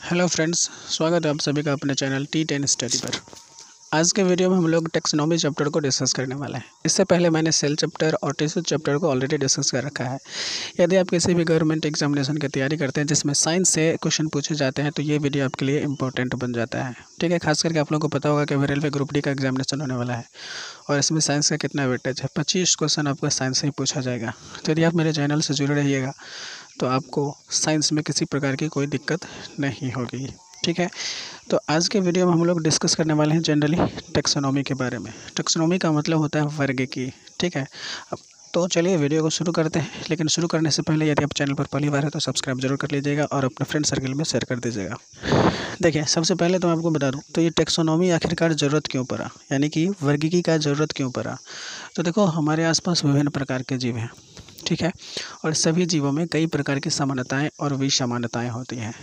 Hello friends, स्वागत है आप सभी का अपने चैनल टी टेन स्टडी पर। आज के वीडियो में हम लोग टेक्सनॉमी चैप्टर को डिस्कस करने वाले हैं। इससे पहले मैंने सेल चैप्टर और टिश्यू चैप्टर को ऑलरेडी डिस्कस कर रखा है। यदि आप किसी भी गवर्नमेंट एग्जामिनेशन की तैयारी करते हैं, जिसमें साइंस से क्वेश्चन पूछे जाते हैं तो ये वीडियो आपके लिए इंपॉर्टेंट बन जाता है। ठीक है, खास करके आप लोगों को पता होगा कि रेलवे ग्रुप डी का एग्जामिनेशन होने वाला है। और इसमें साइंस का कितना वेटेज है? पच्चीस क्वेश्चन आपका साइंस से ही पूछा जाएगा। तो यदि आप मेरे चैनल से जुड़े रहिएगा तो आपको साइंस में किसी प्रकार की कोई दिक्कत नहीं होगी, ठीक है? तो आज के वीडियो में हम लोग डिस्कस करने वाले हैं जनरली टेक्सोनॉमी के बारे में। टेक्सोनॉमी का मतलब होता है वर्ग की, ठीक है? अब तो चलिए वीडियो को शुरू करते हैं, लेकिन शुरू करने से पहले यदि आप चैनल पर पहली बार है तो सब्सक्राइब ज़रूर कर लीजिएगा और अपने फ्रेंड सर्कल में शेयर कर दीजिएगा। देखिए, सबसे पहले तो मैं आपको बता दूँ तो ये टेक्सोनॉमी आखिरकार ज़रूरत क्यों पड़ा? यानी कि वर्गीकी का ज़रूरत क्यों पड़ा? तो देखो, हमारे आसपास विभिन्न प्रकार के जीव हैं। ठीक है? और सभी जीवों में कई प्रकार की समानताएँ और विसमानताएँ होती हैं।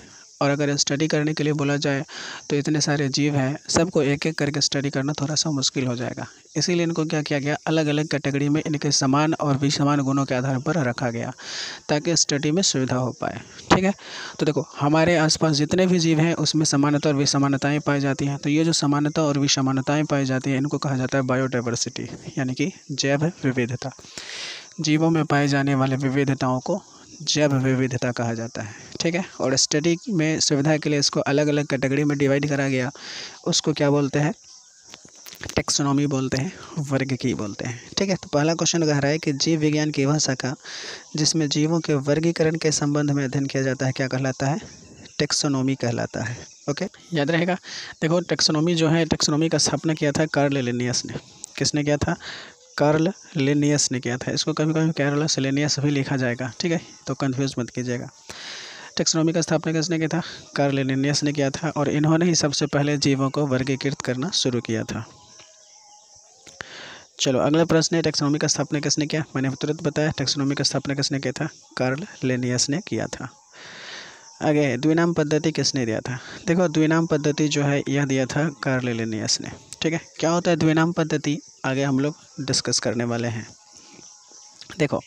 और अगर स्टडी करने के लिए बोला जाए तो इतने सारे जीव हैं, सबको एक एक करके स्टडी करना थोड़ा सा मुश्किल हो जाएगा। इसीलिए इनको क्या किया गया? अलग अलग कैटेगरी में इनके समान और विसमान गुणों के आधार पर रखा गया, ताकि स्टडी में सुविधा हो पाए। ठीक है? तो देखो, हमारे आसपास जितने भी जीव हैं, उसमें समानता और विसमानताएँ पाई जाती हैं। तो ये जो समानता और विसमानताएँ पाई जाती हैं, इनको कहा जाता है बायोडाइवर्सिटी यानी कि जैव विविधता। जीवों में पाए जाने वाले विविधताओं को जैव विविधता कहा जाता है, ठीक है? और स्टडी में सुविधा के लिए इसको अलग अलग कैटेगरी में डिवाइड करा गया, उसको क्या बोलते हैं? टेक्सोनॉमी बोलते हैं, वर्ग की बोलते हैं, ठीक है? तो पहला क्वेश्चन कह रहा है कि जीव विज्ञान की वह शाखा, जिसमें जीवों के वर्गीकरण के संबंध में अध्ययन किया जाता है, क्या कहलाता है? टेक्सोनॉमी कहलाता है ओके याद रहेगा? देखो टेक्सोनॉमी जो है टेक्सोनॉमी का स्थापना किया था कार्ल लेनियस ने। किसने किया था? कार्ल लेनियस ने किया था। इसको कभी कभी कार्ल सेलेनियस भी लिखा जाएगा, ठीक है? तो कन्फ्यूज़ मत कीजिएगा। टेक्सोनॉमी का स्थापना किसने किया था? कार्ल लेनियस ने किया था और इन्होंने ही सबसे पहले जीवों को वर्गीकृत करना शुरू किया था। चलो, अगला प्रश्न है टेक्सोनॉमी का स्थापना किसने किया? मैंने तुरंत बताया टेक्सोनॉमी का स्थापना किसने किया था? कार्ल लेनियस ने किया था। आगे, द्विनाम पद्धति किसने दिया था? देखो, द्विनाम पद्धति जो है, यह दिया था कार्ल लेनियस ने। ठीक है, क्या होता है, द्विनाम पद्धति आगे हम लोग डिस्कस करने वाले हैं। देखो,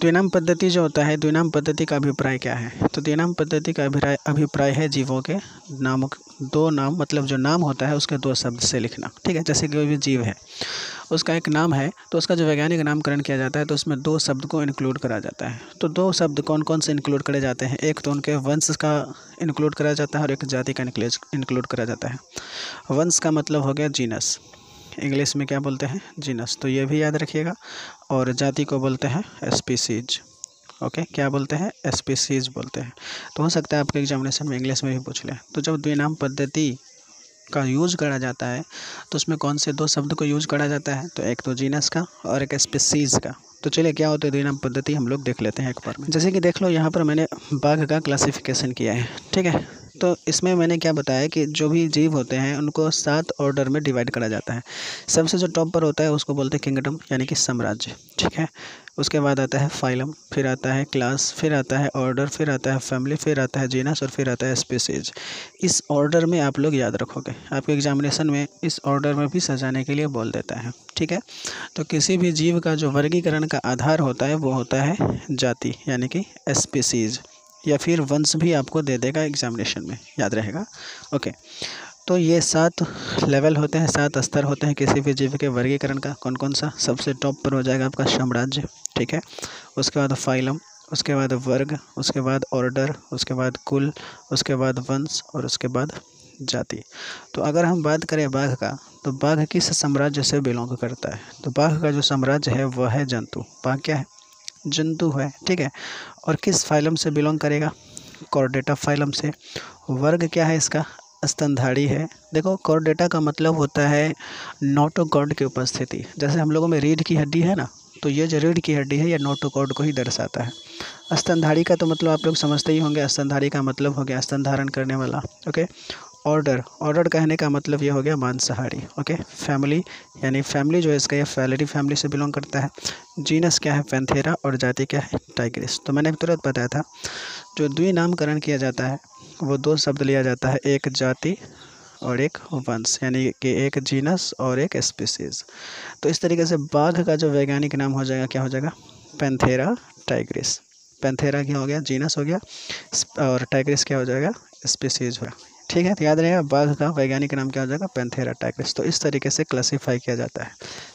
द्विनाम पद्धति जो होता है, द्विनाम पद्धति का अभिप्राय क्या है? तो द्विनाम पद्धति का अभिप्राय अभिप्राय है जीवों के नाम दो नाम मतलब जो नाम होता है, उसके दो शब्द से लिखना, ठीक है? जैसे कोई भी जीव है उसका एक नाम है तो उसका जो वैज्ञानिक नामकरण किया जाता है तो उसमें दो शब्द को इंक्लूड करा जाता है। तो दो शब्द कौन कौन से इंक्लूड करे जाते हैं? एक तो उनके वंश का इंक्लूड करा जाता है और एक जाति का इंक्लूड करा जाता है। वंश का मतलब हो गया जीनस इंग्लिश में क्या बोलते हैं? जीनस तो ये भी याद रखिएगा। और जाति को बोलते हैं स्पीसीज ओके क्या बोलते हैं? स्पीसीज बोलते हैं। तो हो सकता है आपके एग्जामिनेशन में इंग्लिश में भी पूछ लें। तो जब द्विनाम पद्धति का यूज़ करा जाता है तो उसमें कौन से दो शब्द को यूज़ करा जाता है? तो एक तो जीनस का और एक स्पीसीज का। तो चलिए, क्या होते है? द्विनाम पद्धति हम लोग देख लेते हैं एक बार में। जैसे कि देख लो, यहाँ पर मैंने बाघ का क्लासिफिकेशन किया है, ठीक है? तो इसमें मैंने क्या बताया कि जो भी जीव होते हैं, उनको सात ऑर्डर में डिवाइड करा जाता है। सबसे जो टॉप पर होता है, उसको बोलते हैं किंगडम यानी कि साम्राज्य, ठीक है? उसके बाद आता है फाइलम फिर आता है क्लास फिर आता है ऑर्डर फिर आता है फैमिली फिर आता है जीनस और फिर आता है स्पीसीज इस ऑर्डर में आप लोग याद रखोगे। आपके एग्जामिनेशन में इस ऑर्डर में भी सजाने के लिए बोल देता है, ठीक है? तो किसी भी जीव का जो वर्गीकरण का आधार होता है, वो होता है जाति, यानी कि स्पीसीज या फिर वंश भी आपको दे देगा एग्जामिनेशन में, याद रहेगा। ओके तो ये सात लेवल होते हैं, सात स्तर होते हैं किसी भी जीव के वर्गीकरण का। कौन कौन सा? सबसे टॉप पर हो जाएगा आपका साम्राज्य, ठीक है? उसके बाद फाइलम उसके बाद वर्ग, उसके बाद ऑर्डर उसके बाद कुल, उसके बाद वंश और उसके बाद जाति। तो अगर हम बात करें बाघ का तो बाघ किस साम्राज्य से बिलोंग करता है? तो बाघ का जो साम्राज्य है, वह है जंतु। बाघ क्या है? जंतु है, ठीक है? और किस फाइलम से बिलोंग करेगा? कॉर्डेटा फाइलम से। वर्ग क्या है इसका? स्तनधारी है। देखो कॉर्डेटा का मतलब होता है नोटोकॉर्ड की उपस्थिति। जैसे हम लोगों में रीढ़ की हड्डी है ना तो ये जो रीढ़ की हड्डी है यह नोटोकॉर्ड को ही दर्शाता है। स्तनधारी का तो मतलब आप लोग समझते ही होंगे, स्तनधारी का मतलब हो गया स्तन धारण करने वाला ओके ऑर्डर ऑर्डर कहने का मतलब ये हो गया मांसाहारी ओके फैमिली यानी फैमिली जो है इसका ये फैलरी फैमिली से बिलोंग करता है। जीनस क्या है? पैंथेरा और जाति क्या है? टाइग्रिस तो मैंने तुरंत बताया था, जो द्वि नामकरण किया जाता है, वो दो शब्द लिया जाता है, एक जाति और एक वंश, यानी कि एक जीनस और एक स्पीसीज तो इस तरीके से बाघ का जो वैज्ञानिक नाम हो जाएगा, क्या हो जाएगा? पैंथेरा टाइग्रिस पैंथेरा क्या हो गया? जीनस हो गया। और टाइग्रिस क्या हो जाएगा? स्पीसीज हुआ ठीक है तो याद रहेगा बाघ का वैज्ञानिक नाम क्या हो जाएगा? पेंथेरा टाइग्रिस तो इस तरीके से क्लासीफाई किया जाता है।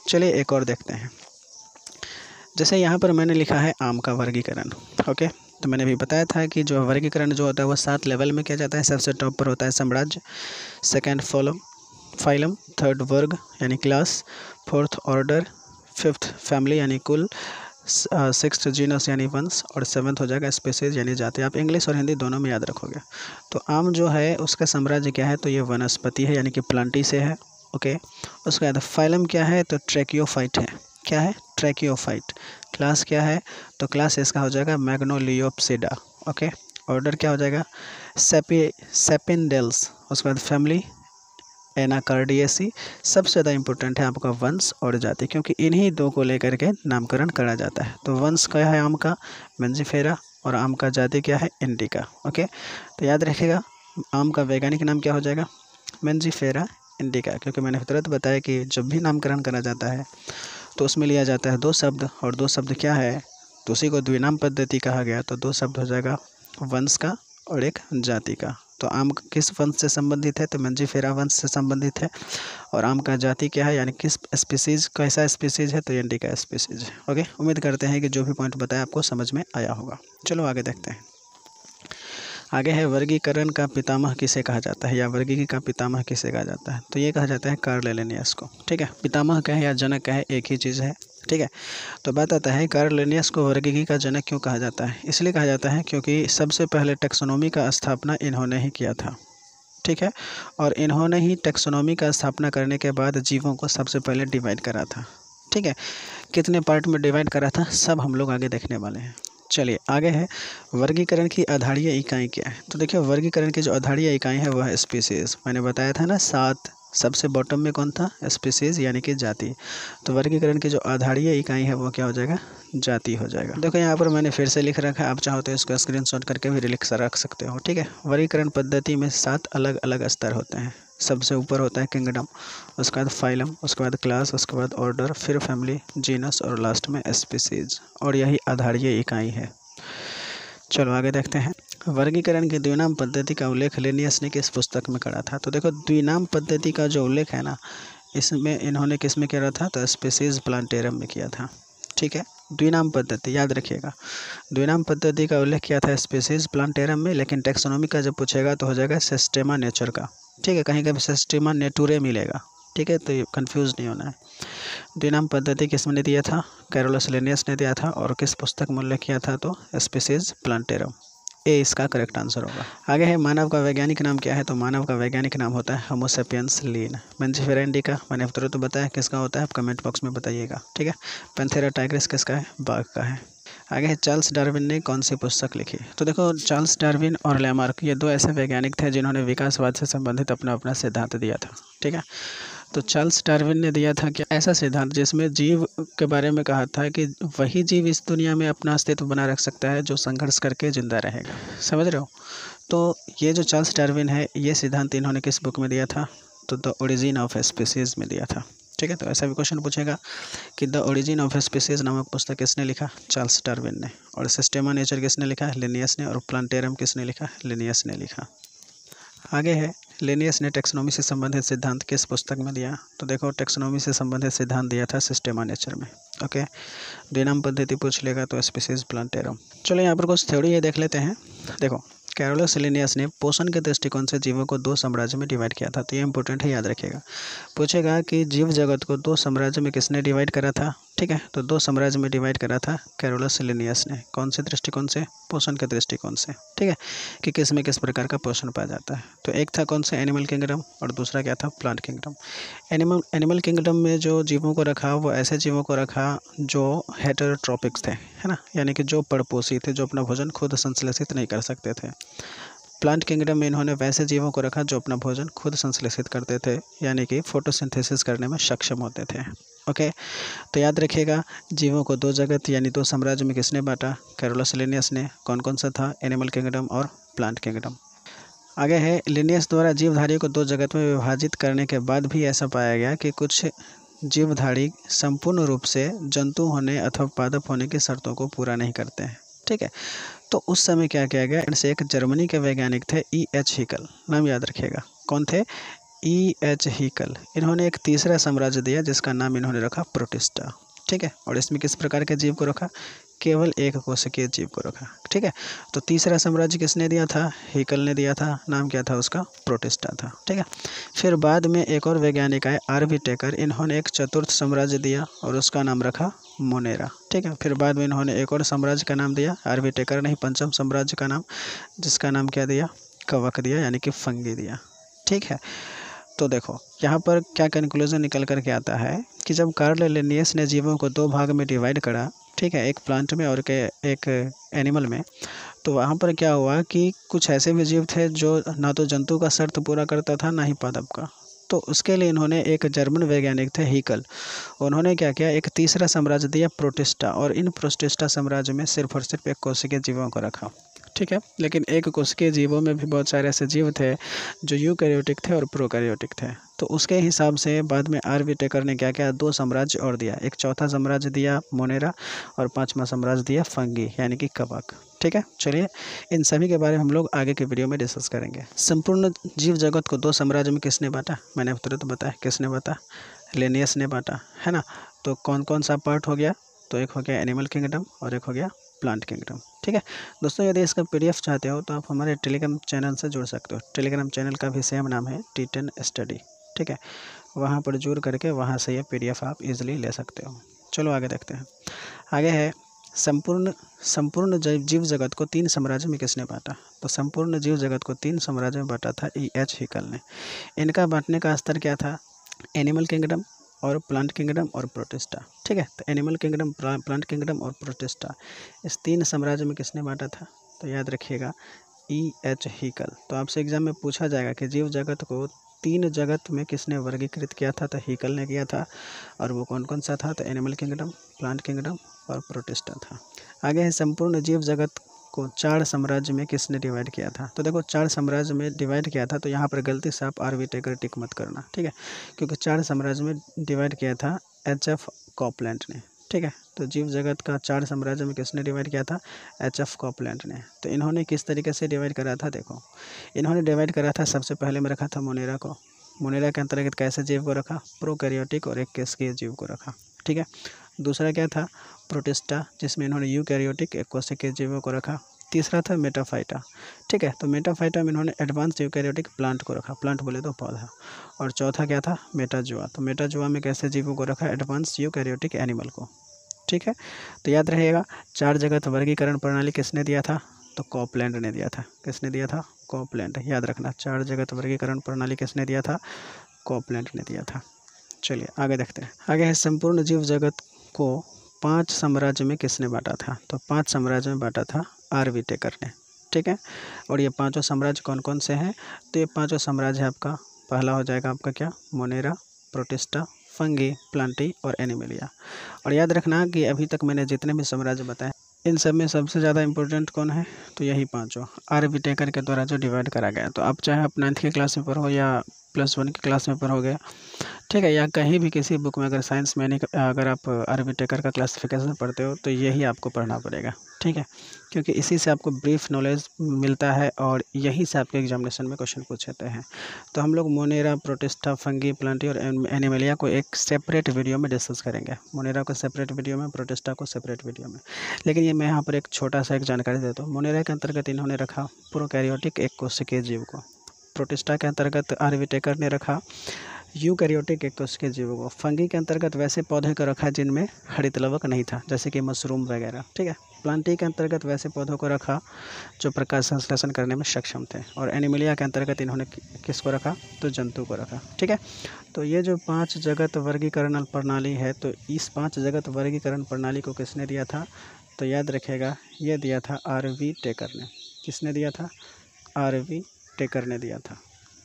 चलिए एक और देखते हैं। जैसे यहाँ पर मैंने लिखा है आम का वर्गीकरण, ओके? तो मैंने भी बताया था कि जो वर्गीकरण जो होता है वो सात लेवल में किया जाता है। सबसे टॉप पर होता है साम्राज्य सेकेंड फॉलम फाइलम थर्ड वर्ग, यानी class fourth order fifth family यानी कुल सिक्स जीनस यानी वंश और सेवन्थ हो जाएगा स्पेसीज यानी जाति। आप इंग्लिश और हिंदी दोनों में याद रखोगे। तो आम जो है, उसका साम्राज्य क्या है? तो ये वनस्पति है, यानी कि प्लांटी से है ओके उसके बाद फाइलम क्या है? तो ट्रैकियोफाइट है। क्या है? ट्रैकियोफाइट क्लास क्या है? तो क्लास इसका हो जाएगा मैग्नोलियोपसिडा ओके ऑर्डर क्या हो जाएगा? सेपी सेपिनडेल्स उसके बाद फैमिली एनाकार्डियसी सबसे ज़्यादा इंपॉर्टेंट है आपका वंश और जाति, क्योंकि इन्हीं दो को लेकर के नामकरण करा जाता है। तो वंश क्या है आम का? मेंजिफेरा और आम का जाति क्या है? Indica, okay? तो याद रखिएगा, आम का वैज्ञानिक नाम क्या हो जाएगा? मेंजिफेरा इंडिका, क्योंकि मैंने तुरंत बताया कि जब भी नामकरण करा जाता है तो उसमें लिया जाता है दो शब्द, और दो शब्द क्या है? तो उसी को द्विनाम पद्धति कहा गया तो दो शब्द हो जाएगा वंश का और एक जाति का। तो आम किस वंश से संबंधित है? तो मंजीफेरा वंश से संबंधित है। और आम का जाति क्या है? यानी किस स्पीसीज़, कैसा स्पीसीज़ है? तो एंडी का स्पीसीज़। ओके? उम्मीद करते हैं कि जो भी पॉइंट बताया आपको समझ में आया होगा। चलो आगे देखते हैं। आगे है, वर्गीकरण का पितामह किसे कहा जाता है? या वर्गीकरण का पितामह किसे कहा जाता है? तो ये कहा जाता है कार्लेनियस को। ठीक है? पितामह का है या जनक का है एक ही चीज़ है। ठीक है? तो बात आता है कार्लेनियस को वर्गीकरण का जनक क्यों कहा जाता है? इसलिए कहा जाता है क्योंकि सबसे पहले टेक्सोनोमी का स्थापना इन्होंने ही किया था। ठीक है? और इन्होंने ही टेक्सोनोमी का स्थापना करने के बाद जीवों को सबसे पहले डिवाइड करा था। ठीक है? कितने पार्ट में डिवाइड करा था? सब हम लोग आगे देखने वाले हैं। चलिए, आगे है वर्गीकरण की आधारीय इकाई क्या है? तो देखिए, वर्गीकरण की जो आधारीय इकाई है वह स्पीसीज मैंने बताया था ना, सात सबसे बॉटम में कौन था? स्पीसीज यानी कि जाति। तो वर्गीकरण की जो आधारीय इकाई है, वो क्या हो जाएगा? जाति हो जाएगा। देखो, यहाँ पर मैंने फिर से लिख रखा है। आप चाहो तो इसको स्क्रीनशॉट करके भी लिख रख सकते हो, ठीक है? वर्गीकरण पद्धति में सात अलग अलग स्तर होते हैं। सबसे ऊपर होता है किंगडम उसके बाद फाइलम उसके बाद क्लास उसके बाद ऑर्डर फिर फैमिली जीनस और लास्ट में स्पीसीज और यही आधारीय इकाई है। चलो आगे देखते हैं। वर्गीकरण की द्विनाम पद्धति का उल्लेख लेनियस ने किस पुस्तक में करा था? तो देखो, द्विनाम पद्धति का जो उल्लेख है ना, इसमें इन्होंने किसमें करा था? तो स्पेसीज प्लांटेरम में किया था। ठीक है? द्विनाम पद्धति, याद रखिएगा। द्विनाम पद्धति का उल्लेख किया था स्पेसीज प्लांटेरम में, लेकिन टेक्सोनॉमी का जब पूछेगा तो हो जाएगा सिस्टेमा नेचर का। ठीक है? कहीं कभी सिस्टेमा नेटूरे मिलेगा। ठीक है तो ये कन्फ्यूज़ नहीं होना है। द्विनाम पद्धति किसने दिया था? कैरोलस लेनियस ने दिया था और किस पुस्तक में उल्लेख किया था? तो स्पेसीज प्लांटेरम ए इसका करेक्ट आंसर होगा। आगे है, मानव का वैज्ञानिक नाम क्या है? तो मानव का वैज्ञानिक नाम होता है होमोसेपियंस लीन मेंजिफेरेंडी का मैंने तुरंत तो बताया, किसका होता है? आप कमेंट बॉक्स में बताइएगा। ठीक है? पेंथेरा टाइग्रिस किसका है? बाघ का है। आगे है चार्ल्स डार्विन ने कौन सी पुस्तक लिखी? तो देखो चार्ल्स डार्विन और लेमार्क ये दो ऐसे वैज्ञानिक थे जिन्होंने विकासवाद से संबंधित अपना अपना सिद्धांत दिया था। ठीक है? तो चार्ल्स डार्विन ने दिया था कि ऐसा सिद्धांत जिसमें जीव के बारे में कहा था कि वही जीव इस दुनिया में अपना अस्तित्व बना रख सकता है जो संघर्ष करके ज़िंदा रहेगा। समझ रहे हो? तो ये जो चार्ल्स डार्विन है, ये सिद्धांत इन्होंने किस बुक में दिया था? तो द ओरिजिन ऑफ़ स्पीसीज़ में दिया था। ठीक है तो ऐसा भी क्वेश्चन पूछेगा कि द ओरिजिन ऑफ़ स्पीसीज नामक पुस्तक किसने लिखा? चार्ल्स डार्विन ने। और सिस्टेमा नेचर किसने लिखा? लिनियस ने। और प्लांटेरम किसने लिखा? लिनियस ने लिखा। आगे है। लेनियस ने टेक्सोनॉमी से संबंधित सिद्धांत किस पुस्तक में दिया तो देखो, टेक्सोनॉमी से संबंधित सिद्धांत दिया था सिस्टेमा नेचर में। ओके? द्विनाम पद्धति पूछ लेगा तो स्पीसीज प्लांटेरम चलो, यहाँ पर कुछ थ्योरी ये देख लेते हैं। देखो, कैरोलस लिनियस ने पोषण के दृष्टिकोण से जीवों को दो साम्राज्य में डिवाइड किया था तो ये इंपॉर्टेंट है, याद रखिएगा। पूछेगा कि जीव जगत को दो साम्राज्य में किसने डिवाइड करा था? ठीक है तो दो साम्राज्य में डिवाइड करा था कैरोलस लिनियस ने। कौन से दृष्टिकोण से? पोषण के दृष्टिकोण से। ठीक है, कि किसमें किस प्रकार का पोषण पाया जाता है। तो एक था कौन सा? एनिमल किंगडम और दूसरा क्या था? Plant kingdom animal animal kingdom में जो जीवों को रखा, वो ऐसे जीवों को रखा जो हेटरोट्रॉपिक्स थे, है ना? यानी कि जो पड़पोसी थे, जो अपना भोजन खुद संश्लेषित नहीं कर सकते थे। प्लांट किंगडम में इन्होंने वैसे जीवों को रखा जो अपना भोजन खुद संश्लेषित करते थे, यानी कि फोटोसिंथेसिस करने में सक्षम होते थे। ओके तो याद रखिएगा, जीवों को दो जगत यानी दो साम्राज्य में किसने बांटा? कैरोलस लिनियस ने। कौन कौन सा था? एनिमल किंगडम और प्लांट किंगडम आगे है लिनियस द्वारा जीवधारियों को दो जगत में विभाजित करने के बाद भी ऐसा पाया गया कि कुछ जीवधारी संपूर्ण रूप से जंतु होने अथवा पादप होने की शर्तों को पूरा नहीं करते हैं। ठीक है? तो उस समय क्या किया गया? इनसे एक जर्मनी के वैज्ञानिक थे ई एच हिकल नाम याद रखिएगा। कौन थे? ई एच हीकल इन्होंने एक तीसरा साम्राज्य दिया, जिसका नाम इन्होंने रखा प्रोटिस्टा। ठीक है? और इसमें किस प्रकार के जीव को रखा? केवल एक कोशिकीय जीव को रखा। ठीक है? तो तीसरा साम्राज्य किसने दिया था? हीकल ने दिया था। नाम क्या था उसका? प्रोटिस्टा था। ठीक है? फिर बाद में एक और वैज्ञानिक आए आर वी टेकर इन्होंने एक चतुर्थ साम्राज्य दिया और उसका नाम रखा मोनेरा ठीक है? फिर बाद में इन्होंने एक और साम्राज्य का नाम दिया आर वी टेकर ने पंचम साम्राज्य का नाम, जिसका नाम क्या दिया? कवक दिया, यानी कि फंगी दिया। ठीक है? तो देखो, यहाँ पर क्या कंक्लूजन निकल कर के आता है कि जब कार्ल लेनियस ने जीवों को दो भाग में डिवाइड करा, ठीक है, एक प्लांट में और के एक एनिमल में तो वहाँ पर क्या हुआ कि कुछ ऐसे भी जीव थे जो ना तो जंतु का शर्त पूरा करता था, ना ही पादप का। तो उसके लिए इन्होंने एक जर्मन वैज्ञानिक थे, हीकल। उन्होंने क्या किया, एक तीसरा साम्राज्य दिया प्रोटिस्टा और इन प्रोटिस्टा साम्राज्य में सिर्फ़ और सिर्फ़ एक कोशिकीय जीवों को रखा। ठीक है? लेकिन एक कोशिकीय जीवों में भी बहुत सारे ऐसे जीव थे जो यूकैरियोटिक थे और प्रोकैरियोटिक थे। तो उसके हिसाब से बाद में आर वी टेकर ने क्या किया दो साम्राज्य और दिया? एक चौथा साम्राज्य दिया मोनेरा और पाँचवा साम्राज्य दिया फंगी, यानी कि कवक ठीक है? चलिए, इन सभी के बारे में हम लोग आगे के वीडियो में डिस्कस करेंगे। संपूर्ण जीव जगत को दो साम्राज्य में किसने बांटा? मैंने तुरंत बताया, किसने बांटा? लेनियस ने बांटा, है ना? तो कौन कौन सा पार्ट हो गया? तो एक हो गया एनिमल किंगडम और एक हो गया प्लांट किंगडम ठीक है। दोस्तों, यदि इसका पीडीएफ चाहते हो तो आप हमारे टेलीग्राम चैनल से जुड़ सकते हो। टेलीग्राम चैनल का भी सेम नाम है टी स्टडी ठीक है। वहाँ पर जुड़ करके वहाँ से ये पीडीएफ आप इजीली ले सकते हो। चलो, आगे देखते हैं। आगे है, संपूर्ण संपूर्ण जीव जगत को तीन साम्राज्य में किसने बांटा? तो संपूर्ण जीव जगत को तीन साम्राज्य में बांटा था ई एच हिकल ने। इनका बांटने का स्तर क्या था? एनिमल किंगडम और प्लांट किंगडम और प्रोटेस्टा ठीक है? तो एनिमल किंगडम प्लांट किंगडम और प्रोटेस्टा इस तीन साम्राज्य में किसने बांटा था? तो याद रखिएगा ई एच हीकल तो आपसे एग्ज़ाम में पूछा जाएगा कि जीव जगत को तीन जगत में किसने वर्गीकृत किया था? तो हीकल ने किया था और वो कौन कौन सा था? तो एनिमल किंगडम प्लांट किंगडम और प्रोटेस्टा था। आगे है, संपूर्ण जीव जगत को चार साम्राज्य में किसने डिवाइड किया था? तो देखो, चार साम्राज्य में डिवाइड किया था तो यहाँ पर गलती से आप आर वी टेकर टिक मत करना, ठीक है? क्योंकि चार साम्राज्य में डिवाइड किया था एच एफ़ कॉपलैंड ने, ठीक है? तो जीव जगत का चार साम्राज्य में किसने डिवाइड किया था? एच एफ़ कॉपलैंड ने। तो इन्होंने किस तरीके से डिवाइड करा था, देखो? इन्होंने डिवाइड करा था, सबसे पहले में रखा था मोनेरा को। मोनेरा के अंतर्गत कैसे जीव को रखा? प्रोकैरियोटिक और एक केसकीय जीव को रखा, ठीक है? दूसरा क्या था? प्रोटेस्टा, जिसमें इन्होंने यू कैरियोटिक एक कोशिकीय जीवों को रखा। तीसरा था मेटाफाइटा। ठीक है तो मेटाफाइटा में इन्होंने एडवांस यूकैरियोटिक प्लांट को रखा। प्लांट बोले तो पौधा। और चौथा क्या था? मेटाजुआ। तो मेटाजुआ में कैसे जीवों को रखा? एडवांस यूकैरियोटिक एनिमल को। ठीक है तो याद रहेगा चार जगत वर्गीकरण प्रणाली किसने दिया था? तो कॉपलैंड ने दिया था। किसने दिया था? कॉपलैंड। याद रखना, चार जगत वर्गीकरण प्रणाली किसने दिया था? कॉपलैंड ने दिया था। चलिए, आगे देखते हैं। आगे है, संपूर्ण जीव जगत को पाँच साम्राज्य में किसने बांटा था? तो पाँच साम्राज्य में बांटा था आर वी टेकर ने, ठीक है? और ये पाँचों साम्राज्य कौन कौन से हैं? तो ये पाँचों साम्राज्य आपका, पहला हो जाएगा आपका क्या? मोनेरा प्रोटिस्टा फंगी प्लांटी और एनिमेलिया और याद रखना कि अभी तक मैंने जितने भी साम्राज्य बताए, इन सब में सबसे ज़्यादा इंपॉर्टेंट कौन है? तो यही पाँचों। आर वी टेकर के द्वारा जो डिवाइड करा गया। तो आप चाहे आप नाइन्थ की क्लास में पढ़ो या प्लस वन की क्लास में पढ़ोगे ठीक है, या कहीं भी किसी बुक में अगर साइंस में नहीं, अगर आप आरबी टेकर का क्लासिफिकेशन पढ़ते हो तो यही आपको पढ़ना पड़ेगा। ठीक है, क्योंकि इसी से आपको ब्रीफ नॉलेज मिलता है और यही से आपके एग्जामिनेशन में क्वेश्चन पूछते हैं। तो हम लोग मोनेरा प्रोटेस्टा फंगी प्लांटी और एनिमेलिया को एक सेपरेट वीडियो में डिस्कस करेंगे। मोनेरा को सेपरेट वीडियो में प्रोटेस्टा को सेपरेट वीडियो में। लेकिन ये मैं यहाँ पर एक छोटा सा एक जानकारी देता हूँ। मोनेरा के अंतर्गत इन्होंने रखा प्रोकैरियोटिक एक कोशिकीय जीव को। प्रोटिस्टा के अंतर्गत आरवी टेकर ने रखा। यू कैरियोटिक एक उसके जीवों को। फंगी के अंतर्गत वैसे पौधे को रखा जिनमें हरित लवक नहीं था, जैसे कि मशरूम वगैरह, ठीक है? प्लांटी के अंतर्गत वैसे पौधों को रखा जो प्रकाश संश्लेषण करने में सक्षम थे, और एनिमिलिया के अंतर्गत इन्होंने किसको रखा? तो जंतु को रखा, ठीक है? तो ये जो पाँच जगत वर्गीकरण प्रणाली है तो इस पाँच जगत वर्गीकरण प्रणाली को किसने दिया था? तो याद रखेगा ये दिया था आर वी टेकर ने। किसने दिया था? आर वी टेकर ने दिया था।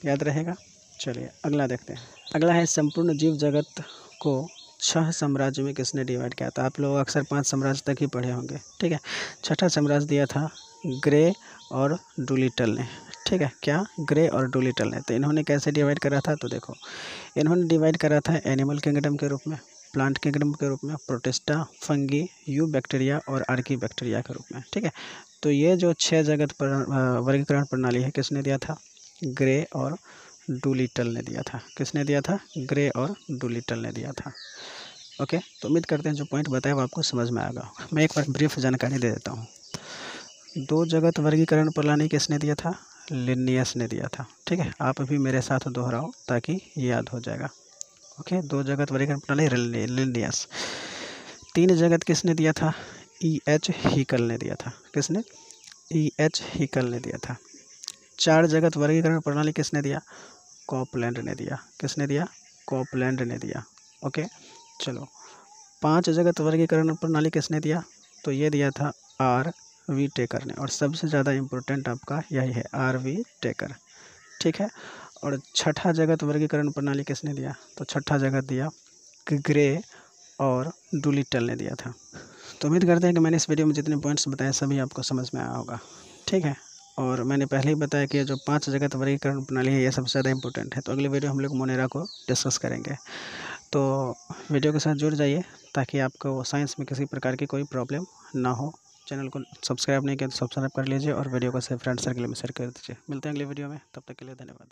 याद रहेगा? चलिए, अगला देखते हैं। अगला है संपूर्ण जीव जगत को छह साम्राज्य में किसने डिवाइड किया था? आप लोग अक्सर पाँच साम्राज्य तक ही पढ़े होंगे, ठीक है? छठा साम्राज्य दिया था ग्रे और डुलिटल ने, ठीक है? क्या? ग्रे और डुलिटल ने। तो इन्होंने कैसे डिवाइड करा था? तो देखो, इन्होंने डिवाइड करा था एनिमल किंगडम के रूप में प्लांट किंगडम के रूप में प्रोटेस्टा फंगी यू बैक्टीरिया और आर्की बैक्टीरिया के रूप में, ठीक है? तो ये जो छः जगत पर वर्गीकरण प्रणाली है, किसने दिया था? ग्रे और डूलिटल ने दिया था। किसने दिया था? ग्रे और डूलिटल ने दिया था। ओके तो उम्मीद करते हैं जो पॉइंट बताया वो आपको समझ में आएगा। मैं एक बार ब्रीफ जानकारी दे देता हूँ। दो जगत वर्गीकरण प्रणाली किसने दिया था? लिनियस ने दिया था। ठीक है, आप भी मेरे साथ दोहराओ ताकि याद हो जाएगा। ओके, दो जगत वर्गीकरण प्रणाली लिनियस तीन जगत किसने दिया था? ई एच हीकल ने दिया था। किसने? ई एच हीकल ने दिया था। चार जगत वर्गीकरण प्रणाली किसने दिया? कॉपलैंड ने दिया। किसने दिया? कॉपलैंड ने दिया। ओके? चलो। पाँच जगत वर्गीकरण प्रणाली किसने दिया? तो ये दिया था आर वी टेकर ने। और सबसे ज़्यादा इम्पोर्टेंट आपका यही है, आर वी टेकर। ठीक है? और छठा जगत वर्गीकरण प्रणाली किसने दिया? तो छठा जगत दिया ग्रे और डुलिटल ने दिया था। तो उम्मीद करते हैं कि मैंने इस वीडियो में जितने पॉइंट्स बताए सभी आपको समझ में आया होगा। ठीक है? और मैंने पहले ही बताया कि जो पाँच जगत वर्गीकरण प्रणाली है, ये सबसे ज़्यादा इंपॉर्टेंट है। तो अगले वीडियो हम लोग मोनेरा को डिस्कस करेंगे। तो वीडियो के साथ जुड़ जाइए ताकि आपको साइंस में किसी प्रकार की कोई प्रॉब्लम ना हो। चैनल को सब्सक्राइब नहीं किया तो सब्सक्राइब कर लीजिए और वीडियो को से फ्रेंड सर्कल में शेयर कर दीजिए। मिलते हैं अगले वीडियो में। तब तक के लिए धन्यवाद।